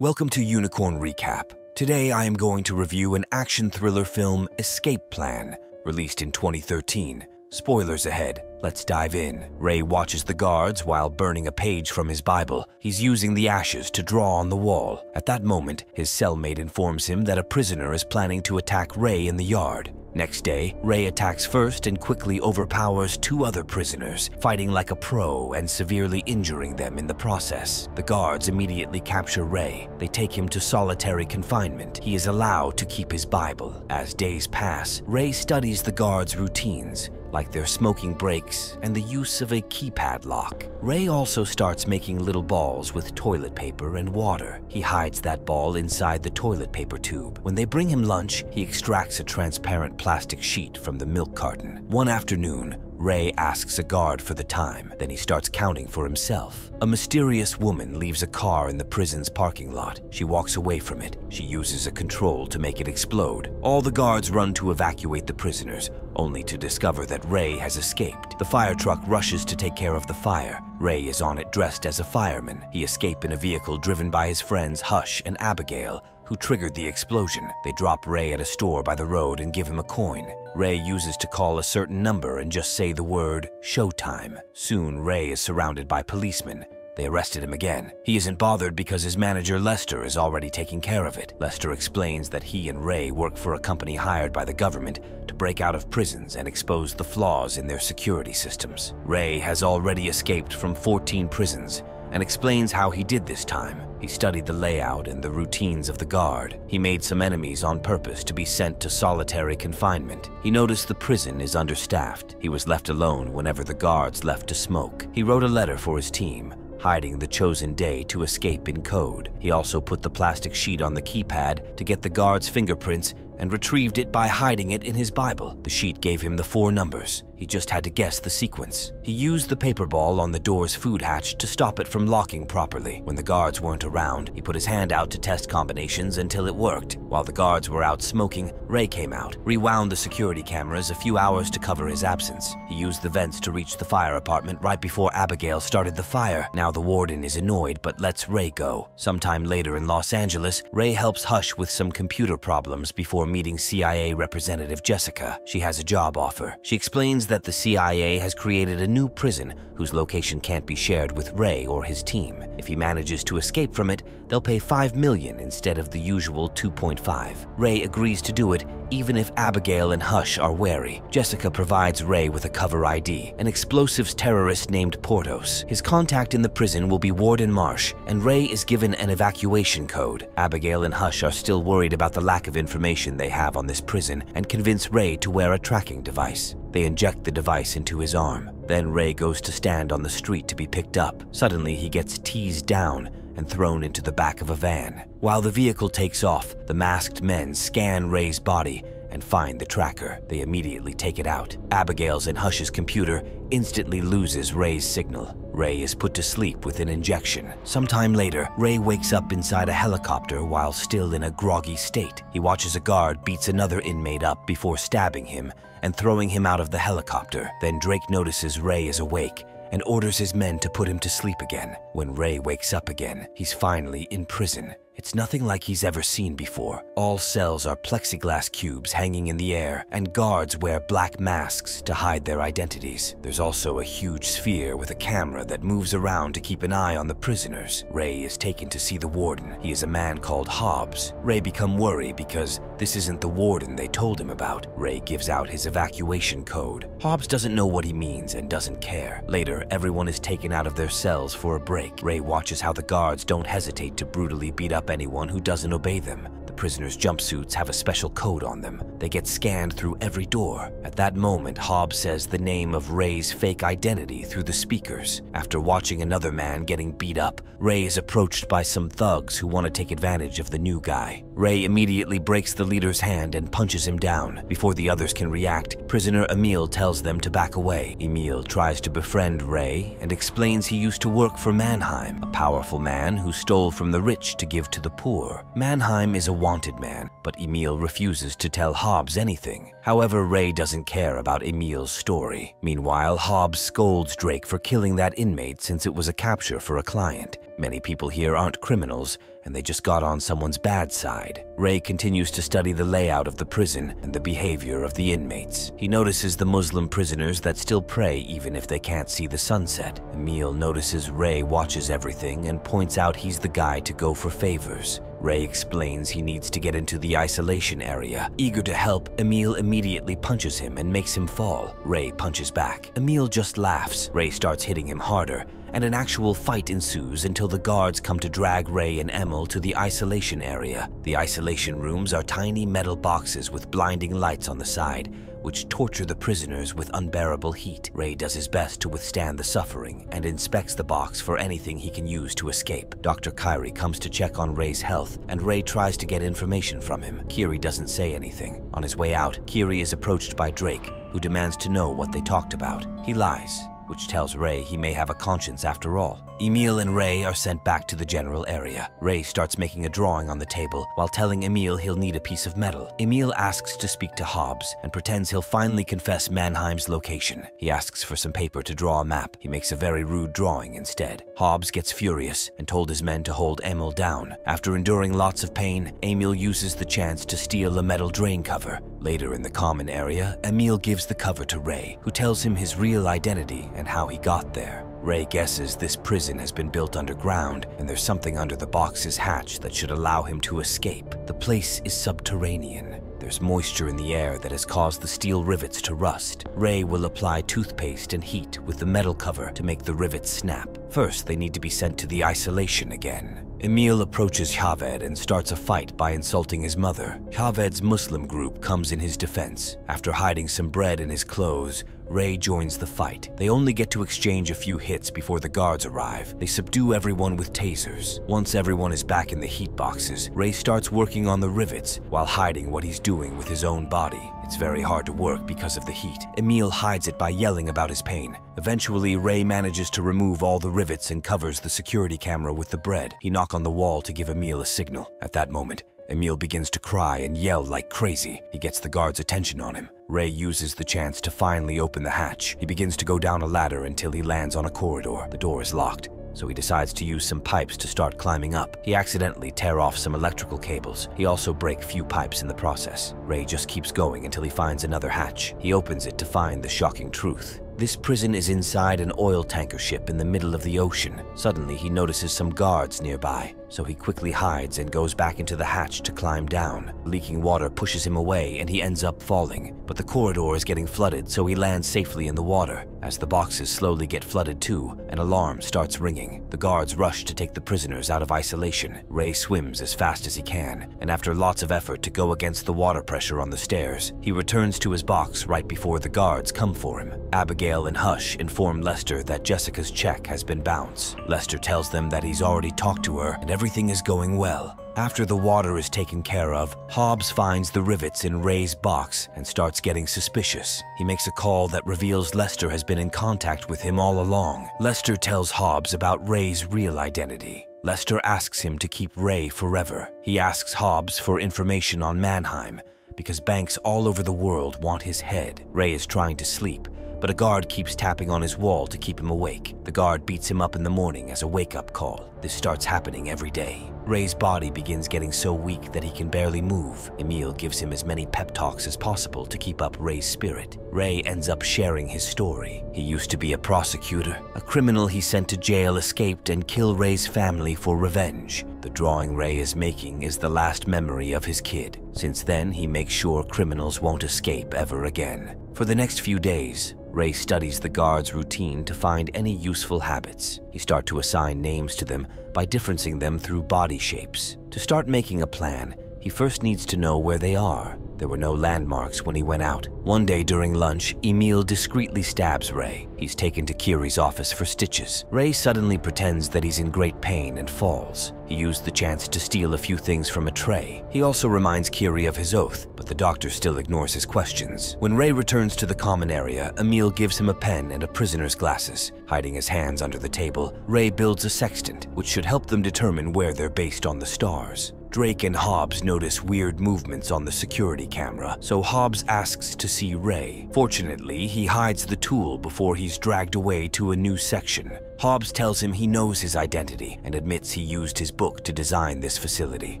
Welcome to Unicorn Recap. Today I am going to review an action thriller film, Escape Plan, released in 2013. Spoilers ahead. Let's dive in. Ray watches the guards while burning a page from his Bible. He's using the ashes to draw on the wall. At that moment, his cellmate informs him that a prisoner is planning to attack Ray in the yard. Next day, Ray attacks first and quickly overpowers two other prisoners, fighting like a pro and severely injuring them in the process. The guards immediately capture Ray. They take him to solitary confinement. He is allowed to keep his Bible. As days pass, Ray studies the guards' routines like their smoking breaks and the use of a keypad lock. Ray also starts making little balls with toilet paper and water. He hides that ball inside the toilet paper tube. When they bring him lunch, he extracts a transparent plastic sheet from the milk carton. One afternoon, Ray asks a guard for the time, then he starts counting for himself. A mysterious woman leaves a car in the prison's parking lot. She walks away from it. She uses a control to make it explode. All the guards run to evacuate the prisoners, only to discover that Ray has escaped. The fire truck rushes to take care of the fire. Ray is on it dressed as a fireman. He escaped in a vehicle driven by his friends Hush and Abigail, who triggered the explosion. They drop Ray at a store by the road and give him a coin. Ray uses to call a certain number and just say the word showtime. Soon, Ray is surrounded by policemen. They arrested him again. He isn't bothered because his manager Lester is already taking care of it. Lester explains that he and Ray work for a company hired by the government to break out of prisons and expose the flaws in their security systems. Ray has already escaped from 14 prisons and explains how he did this time. He studied the layout and the routines of the guard. He made some enemies on purpose to be sent to solitary confinement. He noticed the prison is understaffed. He was left alone whenever the guards left to smoke. He wrote a letter for his team, hiding the chosen day to escape in code. He also put the plastic sheet on the keypad to get the guard's fingerprints and retrieved it by hiding it in his Bible. The sheet gave him the four numbers. He just had to guess the sequence. He used the paper ball on the door's food hatch to stop it from locking properly. When the guards weren't around, he put his hand out to test combinations until it worked. While the guards were out smoking, Ray came out, rewound the security cameras a few hours to cover his absence. He used the vents to reach the fire apartment right before Abigail started the fire. Now the warden is annoyed but lets Ray go. Sometime later in Los Angeles, Ray helps Hush with some computer problems before meeting CIA representative Jessica. She has a job offer. She explains that the CIA has created a new prison whose location can't be shared with Ray or his team. If he manages to escape from it, they'll pay 5 million instead of the usual 2.5. Ray agrees to do it even if Abigail and Hush are wary. Jessica provides Ray with a cover ID, an explosives terrorist named Portos. His contact in the prison will be Warden Marsh, and Ray is given an evacuation code. Abigail and Hush are still worried about the lack of information they have on this prison and convince Ray to wear a tracking device. They inject the device into his arm. Then Ray goes to stand on the street to be picked up. Suddenly, he gets teased down and thrown into the back of a van. While the vehicle takes off, the masked men scan Ray's body and find the tracker. They immediately take it out. Abigail's and Hush's computer instantly loses Ray's signal. Ray is put to sleep with an injection. Sometime later, Ray wakes up inside a helicopter while still in a groggy state. He watches a guard beats another inmate up before stabbing him and throwing him out of the helicopter. Then Drake notices Ray is awake and orders his men to put him to sleep again. When Ray wakes up again, he's finally in prison. It's nothing like he's ever seen before. All cells are plexiglass cubes hanging in the air, and guards wear black masks to hide their identities. There's also a huge sphere with a camera that moves around to keep an eye on the prisoners. Ray is taken to see the warden. He is a man called Hobbs. Ray become worried because this isn't the warden they told him about. Ray gives out his evacuation code. Hobbs doesn't know what he means and doesn't care. Later, everyone is taken out of their cells for a break. Ray watches how the guards don't hesitate to brutally beat up anyone who doesn't obey them. Prisoners' jumpsuits have a special code on them. They get scanned through every door. At that moment, Hobbs says the name of Ray's fake identity through the speakers. After watching another man getting beat up, Ray is approached by some thugs who want to take advantage of the new guy. Ray immediately breaks the leader's hand and punches him down. Before the others can react, prisoner Emil tells them to back away. Emil tries to befriend Ray and explains he used to work for Mannheim, a powerful man who stole from the rich to give to the poor. Mannheim is a wanted man, but Emil refuses to tell Hobbs anything. However, Ray doesn't care about Emil's story. Meanwhile, Hobbs scolds Drake for killing that inmate since it was a capture for a client. Many people here aren't criminals, and they just got on someone's bad side. Ray continues to study the layout of the prison and the behavior of the inmates. He notices the Muslim prisoners that still pray even if they can't see the sunset. Emil notices Ray watches everything and points out he's the guy to go for favors. Ray explains he needs to get into the isolation area. Eager to help, Emil immediately punches him and makes him fall. Ray punches back. Emil just laughs. Ray starts hitting him harder, and an actual fight ensues until the guards come to drag Ray and Emil to the isolation area. The isolation rooms are tiny metal boxes with blinding lights on the side which torture the prisoners with unbearable heat. Ray does his best to withstand the suffering and inspects the box for anything he can use to escape. Dr. Kyrie comes to check on Ray's health, and Ray tries to get information from him. Kyrie doesn't say anything. On his way out, Kyrie is approached by Drake, who demands to know what they talked about. He lies, which tells Ray he may have a conscience after all. Emil and Ray are sent back to the general area. Ray starts making a drawing on the table while telling Emil he'll need a piece of metal. Emil asks to speak to Hobbs and pretends he'll finally confess Mannheim's location. He asks for some paper to draw a map. He makes a very rude drawing instead. Hobbs gets furious and told his men to hold Emil down. After enduring lots of pain, Emil uses the chance to steal a metal drain cover. Later in the common area, Emil gives the cover to Ray, who tells him his real identity and how he got there. Ray guesses this prison has been built underground and there's something under the box's hatch that should allow him to escape. The place is subterranean. There's moisture in the air that has caused the steel rivets to rust. Ray will apply toothpaste and heat with the metal cover to make the rivets snap. First, they need to be sent to the isolation again. Emil approaches Javed and starts a fight by insulting his mother. Javed's Muslim group comes in his defense. After hiding some bread in his clothes, Ray joins the fight. They only get to exchange a few hits before the guards arrive. They subdue everyone with tasers. Once everyone is back in the heat boxes, Ray starts working on the rivets while hiding what he's doing with his own body. It's very hard to work because of the heat. Emil hides it by yelling about his pain. Eventually, Ray manages to remove all the rivets and covers the security camera with the bread. He knocks on the wall to give Emil a signal. At that moment, Emil begins to cry and yell like crazy. He gets the guard's attention on him. Ray uses the chance to finally open the hatch. He begins to go down a ladder until he lands on a corridor. The door is locked, so he decides to use some pipes to start climbing up. He accidentally tear off some electrical cables. He also break few pipes in the process. Ray just keeps going until he finds another hatch. He opens it to find the shocking truth. This prison is inside an oil tanker ship in the middle of the ocean. Suddenly, he notices some guards nearby, so he quickly hides and goes back into the hatch to climb down. Leaking water pushes him away and he ends up falling, but the corridor is getting flooded, so he lands safely in the water. As the boxes slowly get flooded too, an alarm starts ringing. The guards rush to take the prisoners out of isolation. Ray swims as fast as he can, and after lots of effort to go against the water pressure on the stairs, he returns to his box right before the guards come for him. Abigail and Hush inform Lester that Jessica's check has been bounced. Lester tells them that he's already talked to her and everything is going well. After the water is taken care of, Hobbs finds the rivets in Ray's box and starts getting suspicious. He makes a call that reveals Lester has been in contact with him all along. Lester tells Hobbs about Ray's real identity. Lester asks him to keep Ray forever. He asks Hobbs for information on Mannheim because banks all over the world want his head. Ray is trying to sleep, but a guard keeps tapping on his wall to keep him awake. The guard beats him up in the morning as a wake-up call. This starts happening every day. Ray's body begins getting so weak that he can barely move. Emil gives him as many pep talks as possible to keep up Ray's spirit. Ray ends up sharing his story. He used to be a prosecutor. A criminal he sent to jail escaped and killed Ray's family for revenge. The drawing Ray is making is the last memory of his kid. Since then, he makes sure criminals won't escape ever again. For the next few days, Ray studies the guard's routine to find any useful habits. He starts to assign names to them by differencing them through body shapes. To start making a plan, he first needs to know where they are. There were no landmarks when he went out. One day during lunch, Emil discreetly stabs Ray. He's taken to Kyrie's office for stitches. Ray suddenly pretends that he's in great pain and falls. He used the chance to steal a few things from a tray. He also reminds Kyrie of his oath, but the doctor still ignores his questions. When Ray returns to the common area, Emil gives him a pen and a prisoner's glasses. Hiding his hands under the table, Ray builds a sextant, which should help them determine where they're based on the stars. Drake and Hobbs notice weird movements on the security camera, so Hobbs asks to see Ray. Fortunately, he hides the tool before he's dragged away to a new section. Hobbs tells him he knows his identity and admits he used his book to design this facility.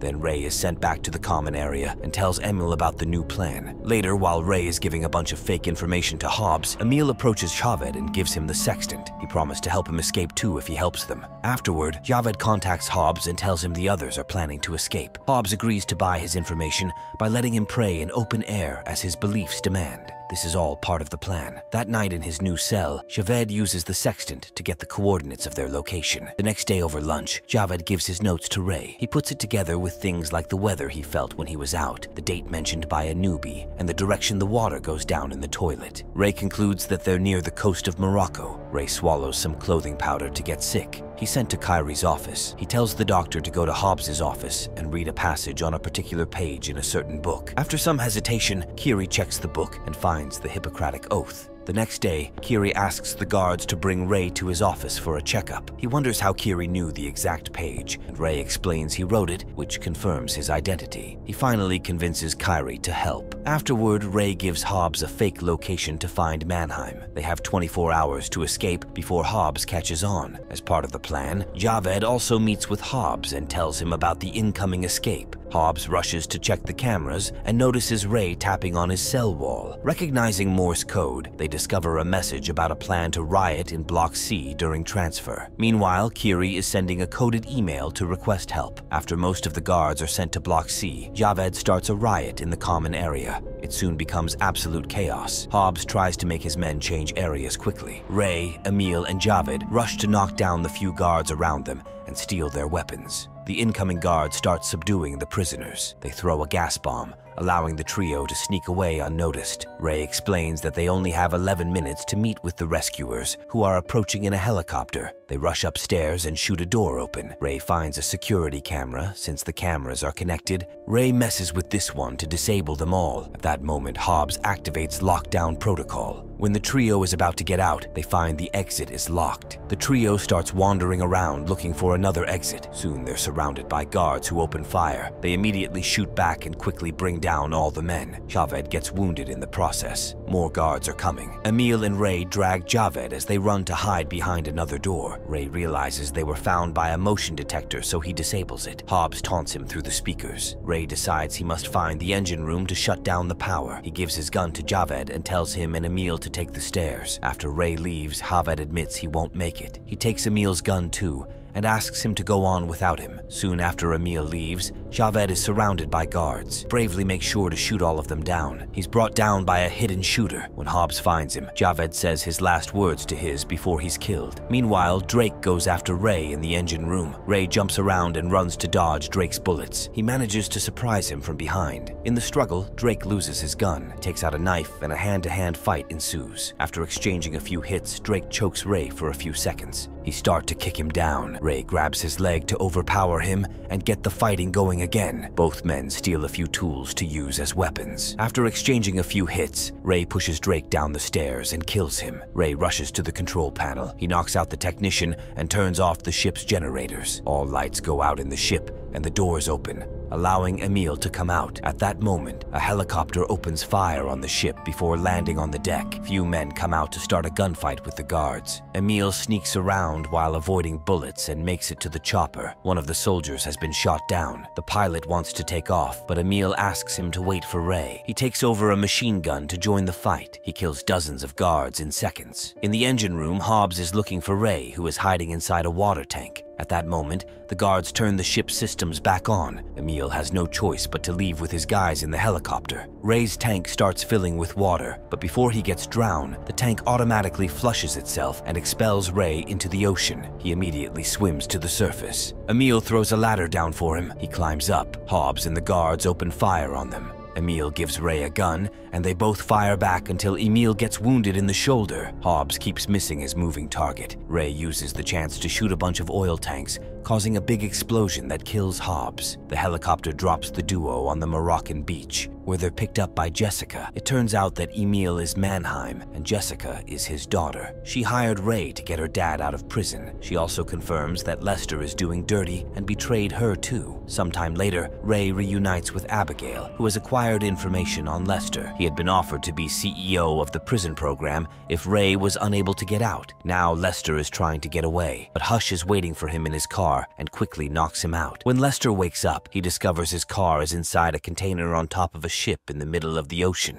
Then Ray is sent back to the common area and tells Emil about the new plan. Later, while Ray is giving a bunch of fake information to Hobbs, Emil approaches Javed and gives him the sextant. He promised to help him escape too if he helps them. Afterward, Javed contacts Hobbs and tells him the others are planning to escape. Hobbs agrees to buy his information by letting him pray in open air as his beliefs demand. This is all part of the plan. That night in his new cell, Javed uses the sextant to get the coordinates of their location. The next day over lunch, Javed gives his notes to Ray. He puts it together with things like the weather he felt when he was out, the date mentioned by a newbie, and the direction the water goes down in the toilet. Ray concludes that they're near the coast of Morocco. Ray swallows some clothing powder to get sick. He's sent to Kyrie's office. He tells the doctor to go to Hobbs's office and read a passage on a particular page in a certain book. After some hesitation, Kyrie checks the book and finds the Hippocratic Oath. The next day, Kyrie asks the guards to bring Ray to his office for a checkup. He wonders how Kyrie knew the exact page, and Ray explains he wrote it, which confirms his identity. He finally convinces Kyrie to help. Afterward, Ray gives Hobbs a fake location to find Mannheim. They have 24 hours to escape before Hobbs catches on. As part of the plan, Javed also meets with Hobbs and tells him about the incoming escape. Hobbs rushes to check the cameras and notices Ray tapping on his cell wall. Recognizing Morse code, they discover a message about a plan to riot in Block C during transfer. Meanwhile, Kyrie is sending a coded email to request help. After most of the guards are sent to Block C, Javed starts a riot in the common area. It soon becomes absolute chaos. Hobbs tries to make his men change areas quickly. Ray, Emil, and Javed rush to knock down the few guards around them and steal their weapons. The incoming guards start subduing the prisoners. They throw a gas bomb, allowing the trio to sneak away unnoticed. Ray explains that they only have 11 minutes to meet with the rescuers, who are approaching in a helicopter. They rush upstairs and shoot a door open. Ray finds a security camera. Since the cameras are connected, Ray messes with this one to disable them all. At that moment, Hobbs activates lockdown protocol. When the trio is about to get out, they find the exit is locked. The trio starts wandering around looking for another exit. Soon they're surrounded by guards who open fire. They immediately shoot back and quickly bring down all the men. Javed gets wounded in the process. More guards are coming. Emil and Ray drag Javed as they run to hide behind another door. Ray realizes they were found by a motion detector, so he disables it. Hobbs taunts him through the speakers. Ray decides he must find the engine room to shut down the power. He gives his gun to Javed and tells him and Emil to take the stairs. After Ray leaves, Javed admits he won't make it. He takes Emil's gun too and asks him to go on without him. Soon after Emil leaves, Javed is surrounded by guards. Bravely makes sure to shoot all of them down. He's brought down by a hidden shooter. When Hobbs finds him, Javed says his last words to his before he's killed. Meanwhile, Drake goes after Ray in the engine room. Ray jumps around and runs to dodge Drake's bullets. He manages to surprise him from behind. In the struggle, Drake loses his gun, takes out a knife, and a hand-to-hand -hand fight ensues. After exchanging a few hits, Drake chokes Ray for a few seconds. He start to kick him down. Ray grabs his leg to overpower him and get the fighting going again. Both men steal a few tools to use as weapons. After exchanging a few hits, Ray pushes Drake down the stairs and kills him. Ray rushes to the control panel. He knocks out the technician and turns off the ship's generators. All lights go out in the ship and the doors open allowing Emil to come out. At that moment, a helicopter opens fire on the ship before landing on the deck. Few men come out to start a gunfight with the guards. Emil sneaks around while avoiding bullets and makes it to the chopper. One of the soldiers has been shot down. The pilot wants to take off, but Emil asks him to wait for Ray. He takes over a machine gun to join the fight. He kills dozens of guards in seconds. In the engine room, Hobbs is looking for Ray, who is hiding inside a water tank. At that moment, the guards turn the ship's systems back on. Emil has no choice but to leave with his guys in the helicopter. Ray's tank starts filling with water, but before he gets drowned, the tank automatically flushes itself and expels Ray into the ocean. He immediately swims to the surface. Emil throws a ladder down for him. He climbs up. Hobbs and the guards open fire on them. Emil gives Ray a gun, and they both fire back until Emil gets wounded in the shoulder. Hobbs keeps missing his moving target. Ray uses the chance to shoot a bunch of oil tanks, causing a big explosion that kills Hobbs. The helicopter drops the duo on the Moroccan beach, where they're picked up by Jessica. It turns out that Emil is Mannheim, and Jessica is his daughter. She hired Ray to get her dad out of prison. She also confirms that Lester is doing dirty and betrayed her too. Sometime later, Ray reunites with Abigail, who has information on Lester. He had been offered to be CEO of the prison program if Ray was unable to get out. Now Lester is trying to get away, but Hush is waiting for him in his car and quickly knocks him out. When Lester wakes up, he discovers his car is inside a container on top of a ship in the middle of the ocean.